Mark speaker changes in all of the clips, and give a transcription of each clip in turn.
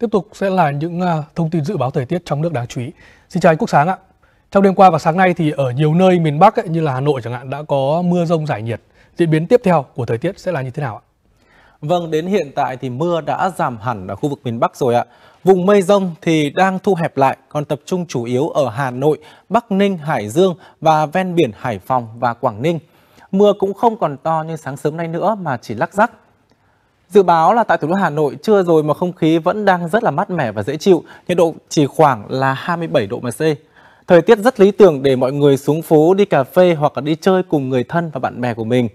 Speaker 1: Tiếp tục sẽ là những à, thông tin dự báo thời tiết trong nước đáng chú ý. Xin chào anh Quốc Sáng ạ. Trong đêm qua và sáng nay thì ở nhiều nơi miền Bắc ấy, như là Hà Nội chẳng hạn đã có mưa rông giải nhiệt. Diễn biến tiếp theo của thời tiết sẽ là như thế nào ạ?
Speaker 2: Vâng, đến hiện tại thì mưa đã giảm hẳn ở khu vực miền Bắc rồi ạ. Vùng mây rông thì đang thu hẹp lại, còn tập trung chủ yếu ở Hà Nội, Bắc Ninh, Hải Dương và ven biển Hải Phòng và Quảng Ninh. Mưa cũng không còn to như sáng sớm nay nữa mà chỉ lắc rắc. Dự báo là tại thủ đô Hà Nội trưa rồi mà không khí vẫn đang rất là mát mẻ và dễ chịu, nhiệt độ chỉ khoảng là 27 độ C. Thời tiết rất lý tưởng để mọi người xuống phố đi cà phê hoặc là đi chơi cùng người thân và bạn bè của mình.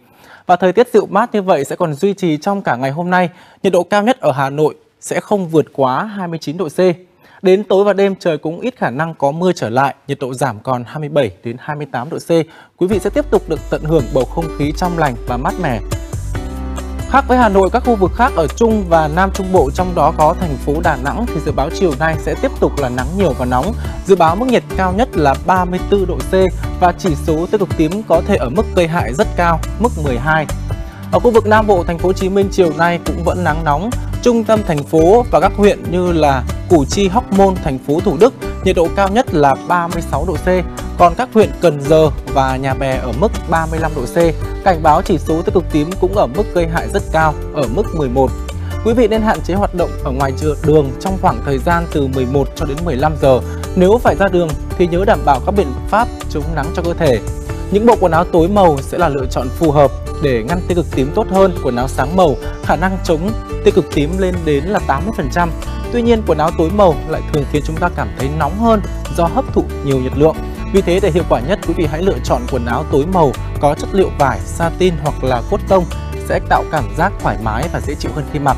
Speaker 2: Và thời tiết dịu mát như vậy sẽ còn duy trì trong cả ngày hôm nay. Nhiệt độ cao nhất ở Hà Nội sẽ không vượt quá 29 độ C. Đến tối và đêm trời cũng ít khả năng có mưa trở lại, nhiệt độ giảm còn 27 đến 28 độ C. Quý vị sẽ tiếp tục được tận hưởng bầu không khí trong lành và mát mẻ Khác với Hà Nội, các khu vực khác ở Trung và Nam Trung Bộ trong đó có thành phố Đà Nẵng thì dự báo chiều nay sẽ tiếp tục là nắng nhiều và nóng. Dự báo mức nhiệt cao nhất là 34 độ C và chỉ số tiêu cực tím có thể ở mức gây hại rất cao, mức 12. Ở khu vực Nam Bộ, thành phố Hồ Chí Minh chiều nay cũng vẫn nắng nóng. Trung tâm thành phố và các huyện như là Củ Chi, Hóc Môn, thành phố Thủ Đức, nhiệt độ cao nhất là 36 độ C. Còn các huyện Cần Giờ và Nhà Bè ở mức 35 độ C. Cảnh báo chỉ số tiêu cực tím cũng ở mức gây hại rất cao, ở mức 11. Quý vị nên hạn chế hoạt động ở ngoài đường trong khoảng thời gian từ 11 cho đến 15 giờ. Nếu phải ra đường thì nhớ đảm bảo các biện pháp chống nắng cho cơ thể. Những bộ quần áo tối màu sẽ là lựa chọn phù hợp để ngăn tiêu cực tím tốt hơn. Quần áo sáng màu khả năng chống tiêu cực tím lên đến là 80%. Tuy nhiên quần áo tối màu lại thường khiến chúng ta cảm thấy nóng hơn do hấp thụ nhiều nhiệt lượng. Vì thế để hiệu quả nhất quý vị hãy lựa chọn quần áo tối màu có chất liệu vải, satin hoặc là cốt tông sẽ tạo cảm giác thoải mái và dễ chịu hơn khi mặc.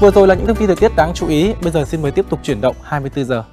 Speaker 2: Vừa rồi là những thông tin thời tiết đáng chú ý, bây giờ xin mời tiếp tục chuyển động 24 giờ.